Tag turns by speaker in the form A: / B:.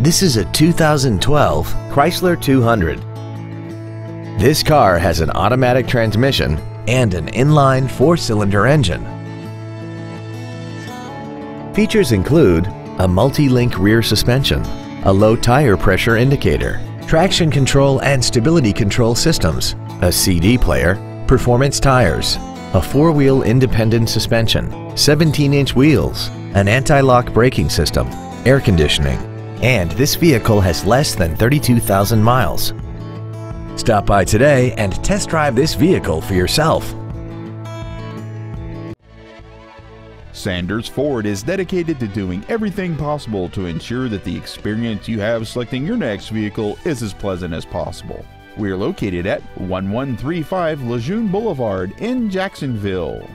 A: This is a 2012 Chrysler 200. This car has an automatic transmission and an inline four-cylinder engine. Features include a multi-link rear suspension, a low tire pressure indicator, traction control and stability control systems, a CD player, performance tires, a four-wheel independent suspension, 17-inch wheels, an anti-lock braking system, air conditioning, and this vehicle has less than 32,000 miles. Stop by today and test drive this vehicle for yourself.
B: Sanders Ford is dedicated to doing everything possible to ensure that the experience you have selecting your next vehicle is as pleasant as possible. We are located at 1135 Lejeune Boulevard in Jacksonville.